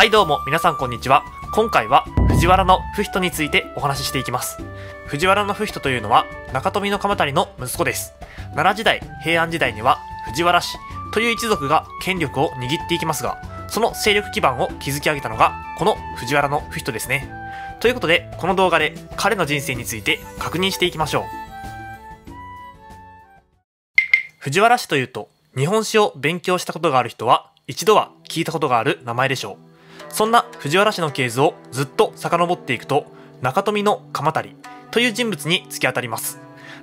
はいどうも皆さんこんにちは。今回は藤原の不人についてお話ししていきます。藤原の不人というのは中富の鎌足の息子です。奈良時代平安時代には藤原氏という一族が権力を握っていきますがその勢力基盤を築き上げたのがこの藤原の不人ですね。ということでこの動画で彼の人生について確認していきましょう。藤原氏というと日本史を勉強したことがある人は一度は聞いたことがある名前でしょう。そんな藤原氏の系図をずっと遡っていくと中富の鎌足という人物に突き当たります。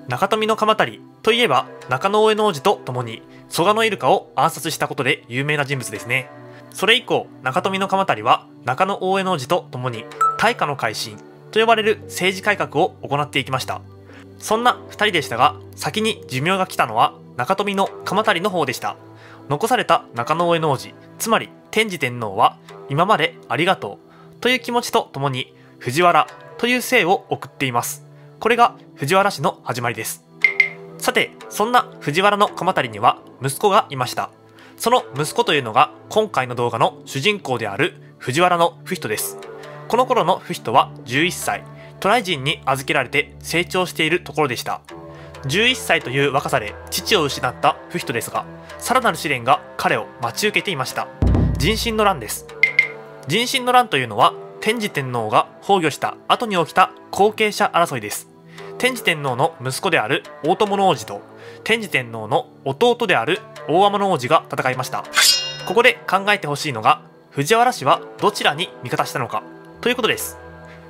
中富の鎌足といえば中野大江の王子と共に蘇我のイルカを暗殺したことで有名な人物ですね。それ以降中富の鎌足は中野大江の王子と共に大化の改新と呼ばれる政治改革を行っていきました。そんな2人でしたが先に寿命が来たのは中富の鎌足の方でした。残された中野大江の王子つまり天智天皇は今までありがとうという気持ちとともに藤原という姓を送っています。これが藤原氏の始まりです。さてそんな藤原の鎌足には息子がいました。その息子というのが今回の動画の主人公である藤原の不人です。この頃の不人は11歳。渡来人に預けられて成長しているところでした。11歳という若さで父を失った不人ですがさらなる試練が彼を待ち受けていました。人心の乱です。人心の乱というのは天智天皇が崩御した後に起きた後継者争いです。天智天皇の息子である大友の王子と天智天皇の弟である大天の王子が戦いました。ここで考えてほしいのが藤原氏はどちらに味方したのか。ということです。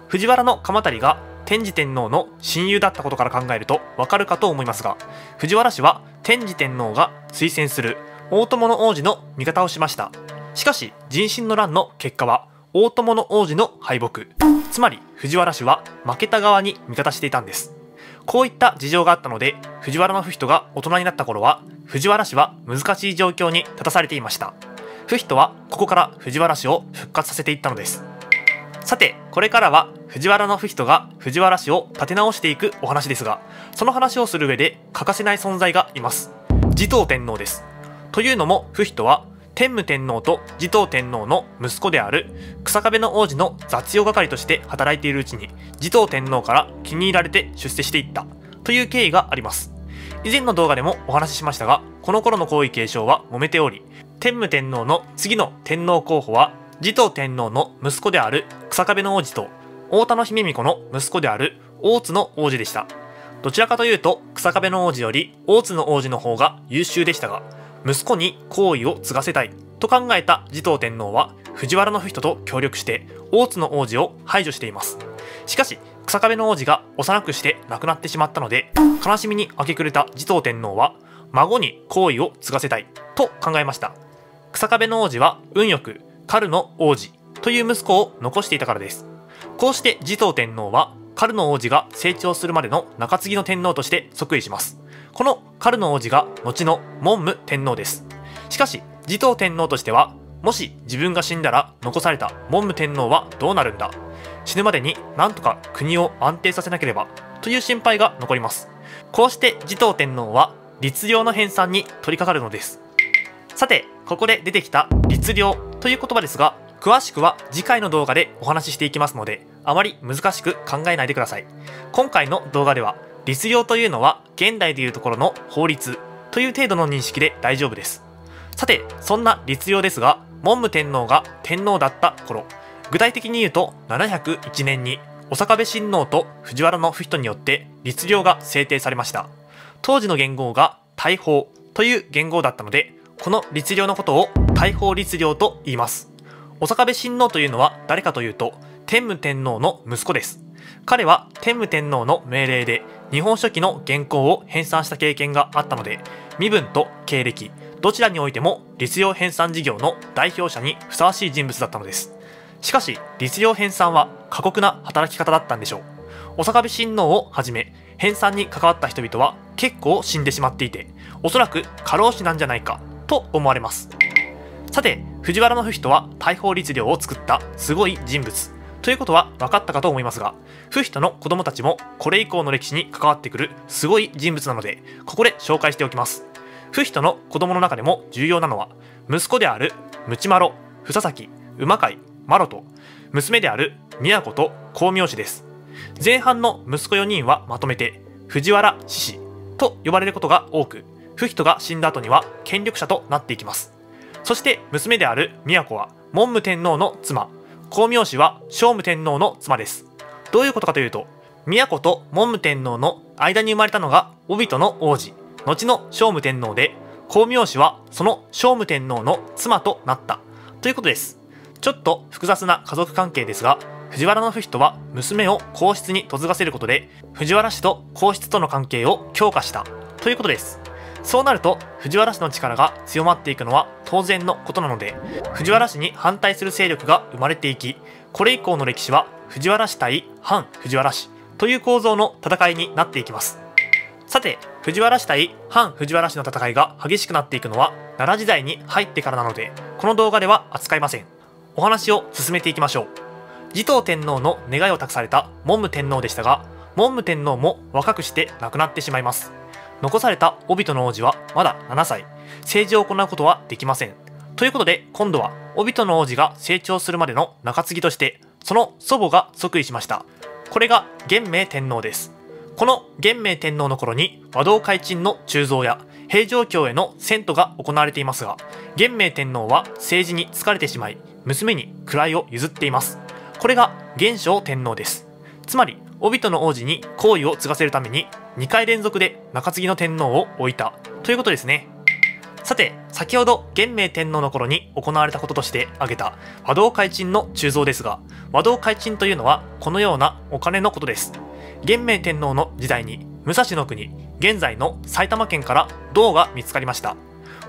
藤原の鎌足が天智天皇の親友だったことから考えるとわかるかと思いますが藤原氏は天智天皇が推薦する大友の王子の味方をしました。しかし人心の乱の結果は大友の王子の敗北。つまり藤原氏は負けた側に味方していたんです。こういった事情があったので藤原の不人が大人になった頃は藤原氏は難しい状況に立たされていました。不人はここから藤原氏を復活させていったのです。さてこれからは藤原の不人が藤原氏を立て直していくお話ですがその話をする上で欠かせない存在がいます。持統天皇です。というのも不人は天武天皇と持統天皇の息子である草壁の王子の雑用係として働いているうちに持統天皇から気に入られて出世していったという経緯があります。以前の動画でもお話ししましたがこの頃の皇位継承は揉めており天武天皇の次の天皇候補は持統天皇の息子である草壁の王子と大田の姫巫女の息子である大津の王子でした。どちらかというと草壁の王子より大津の王子の方が優秀でしたが息子に皇位を継がせたい。と考えた持統天皇は藤原の人と協力して大津の王子を排除しています。しかし草壁の王子が幼くして亡くなってしまったので悲しみに明け暮れた持統天皇は孫に皇位を継がせたいと考えました。草壁の王子は運よくカルの王子という息子を残していたからです。こうして持統天皇はカルの王子が成長するまでの中継ぎの天皇として即位します。このカルの王子が後の文武天皇です。しかし持統天皇としてはもし自分が死んだら残された文武天皇はどうなるんだ？死ぬまでになんとか国を安定させなければという心配が残ります。こうして持統天皇は律令の編纂に取り掛かるのです。さてここで出てきた律令という言葉ですが詳しくは次回の動画でお話ししていきますのであまり難しく考えないでください。今回の動画では律令というのは現代でいうところの法律という程度の認識で大丈夫です。さてそんな律令ですが文武天皇が天皇だった頃具体的に言うと701年に小坂部親王と藤原の不人によって律令が制定されました。当時の元号が大法という元号だったのでこの律令のことを大法律令と言います。小坂部親王というのは誰かというと天武天皇の息子です。彼は天武天皇の命令で日本書紀の原稿を編纂した経験があったので身分と経歴どちらにおいても律令編纂事業の代表者にふさわしい人物だったのです。しかし律令編纂は過酷な働き方だったんでしょう。お坂部親王をはじめ編纂に関わった人々は結構死んでしまっていておそらく過労死なんじゃないかと思われます。さて藤原の不人は大法律令を作ったすごい人物。ということは分かったかと思いますが不人の子供たちもこれ以降の歴史に関わってくるすごい人物なのでここで紹介しておきます不人の子供の中でも重要なのは息子であるムチマロ、フササキ、馬飼、マロと、娘である宮子と光明氏です。前半の息子4人はまとめて、藤原獅子と呼ばれることが多く、不人が死んだ後には権力者となっていきます。そして娘である宮子は、文武天皇の妻、光明氏は聖武天皇の妻です。どういうことかというと、宮子と文武天皇の間に生まれたのが、帯人の王子、後の聖武天皇で、光明氏はその聖武天皇の妻となったということです。ちょっと複雑な家族関係ですが、藤原の不人は娘を皇室に嫁がせることで、藤原氏と皇室との関係を強化したということです。そうなると、藤原氏の力が強まっていくのは当然のことなので、藤原氏に反対する勢力が生まれていき、これ以降の歴史は藤原氏対反藤原氏という構造の戦いになっていきます。さて、藤原氏対反藤原氏の戦いが激しくなっていくのは奈良時代に入ってからなので、この動画では扱いません。お話を進めていきましょう。持統天皇の願いを託された文武天皇でしたが、文武天皇も若くして亡くなってしまいます。残された帯人の王子はまだ7歳。政治を行うことはできません。ということで、今度は帯人の王子が成長するまでの中継ぎとして、その祖母が即位しました。これが元明天皇です。この元明天皇の頃に和道開鎮の鋳造や平城京への遷都が行われていますが、元明天皇は政治に疲れてしまい、娘に位を譲っています。これが元正天皇です。つまり、帯人の王子に皇位を継がせるために2回連続で中継ぎの天皇を置いたということですね。さて、先ほど元明天皇の頃に行われたこととして挙げた和道開鎮の鋳造ですが、和道開鎮というのはこのようなお金のことです。元明天皇の時代に武蔵の国現在の埼玉県から銅が見つかりました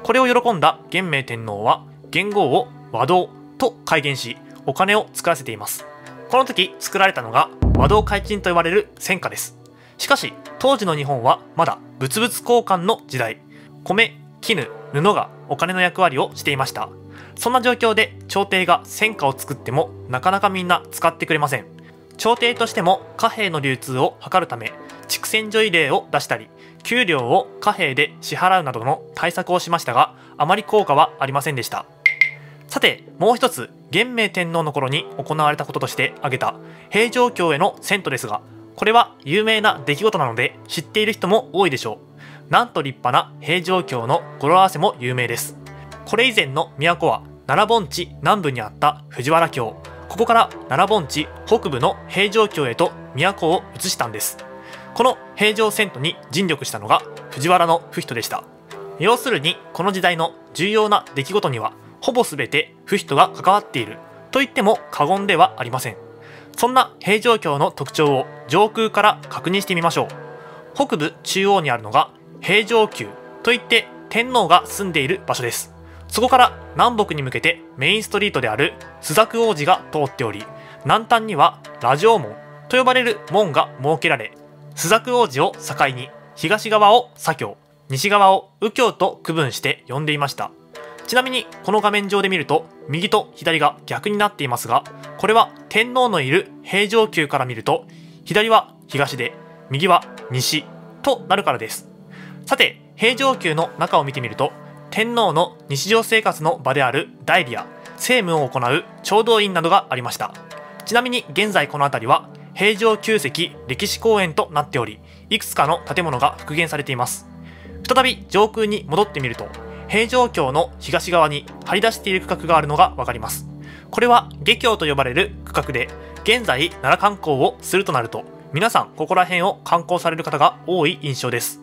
これを喜んだ元明天皇は元号を和銅と改元しお金を作らせていますこの時作られたのが和銅開鎮と呼ばれる戦火です。しかし当時の日本はまだ物々交換の時代。米絹布がお金の役割をしていました。そんな状況で朝廷が戦火を作ってもなかなかみんな使ってくれません。朝廷としても貨幣の流通を図るため畜選所異例を出したり給料を貨幣で支払うなどの対策をしましたがあまり効果はありませんでした。さてもう一つ元明天皇の頃に行われたこととして挙げた平城京への遷都ですがこれは有名な出来事なので知っている人も多いでしょう。なんと立派な平城京の語呂合わせも有名です。これ以前の都は奈良盆地南部にあった藤原京。ここから奈良盆地北部の平城京へと都を移したんです。この平城遷都に尽力したのが藤原の不人でした。要するにこの時代の重要な出来事にはほぼ全て不人が関わっている。と言っても過言ではありません。そんな平城京の特徴を上空から確認してみましょう。北部中央にあるのが平城宮。といって天皇が住んでいる場所です。そこから南北に向けてメインストリートである朱雀王子が通っており、南端にはラジオ門と呼ばれる門が設けられ、朱雀王子を境に東側を左京、西側を右京と区分して呼んでいました。ちなみにこの画面上で見ると右と左が逆になっていますが、これは天皇のいる平城宮から見ると左は東で右は西となるからです。さて、平城宮の中を見てみると天皇の日常生活の場である代理や政務を行う調度院などがありましたちなみに現在この辺りは平城宮跡歴史公園となっておりいくつかの建物が復元されています再び上空に戻ってみると平城京の東側に張り出している区画があるのが分かります。これは下京と呼ばれる区画で現在奈良観光をするとなると皆さんここら辺を観光される方が多い印象です。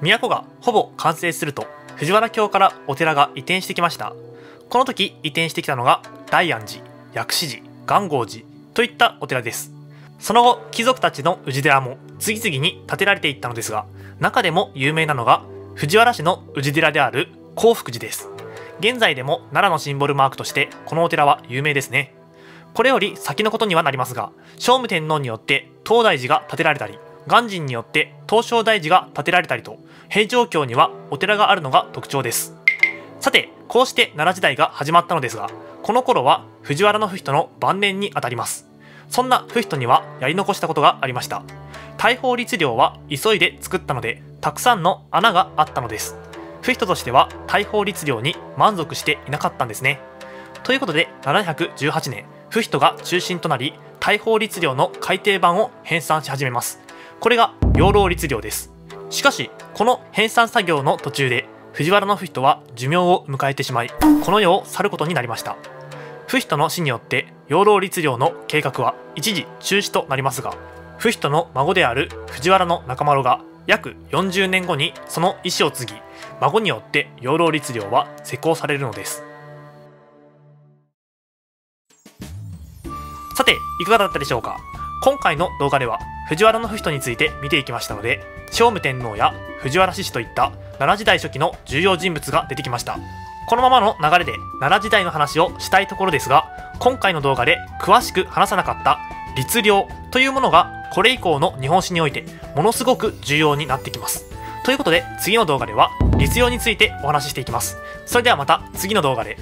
都がほぼ完成すると藤原京からお寺が移転してきました。この時移転してきたのが大安寺薬師寺元号寺といったお寺です。その後貴族たちの氏寺も次々に建てられていったのですが中でも有名なのが藤原氏の氏寺である興福寺です。現在でも奈良のシンボルマークとしてこのお寺は有名ですね。これより先のことにはなりますが聖武天皇によって東大寺が建てられたり鑑真によって東照大寺が建てられたりと平城京にはお寺があるのが特徴です。さてこうして奈良時代が始まったのですがこの頃は藤原不人の晩年にあたります。そんな不人にはやり残したことがありました。大法律令は急いで作ったのでたくさんの穴があったのです。不人としては大法律令に満足していなかったんですね。ということで718年不人が中心となり大法律令の改訂版を編纂し始めます。これが養老律令です。しかしこの編纂作業の途中で藤原の不人は寿命を迎えてしまいこの世を去ることになりました。不人の死によって養老律令の計画は一時中止となりますが不人の孫である藤原の中丸が約40年後にその意思を継ぎ孫によって養老律令は施行されるのです。さていかがだったでしょうか？今回の動画では藤原の不人について見ていきましたので聖武天皇や藤原氏氏といった奈良時代初期の重要人物が出てきました。このままの流れで奈良時代の話をしたいところですが今回の動画で詳しく話さなかった律令というものがこれ以降の日本史においてものすごく重要になってきます。ということで次の動画では律用についてお話ししていきます。それではまた次の動画で。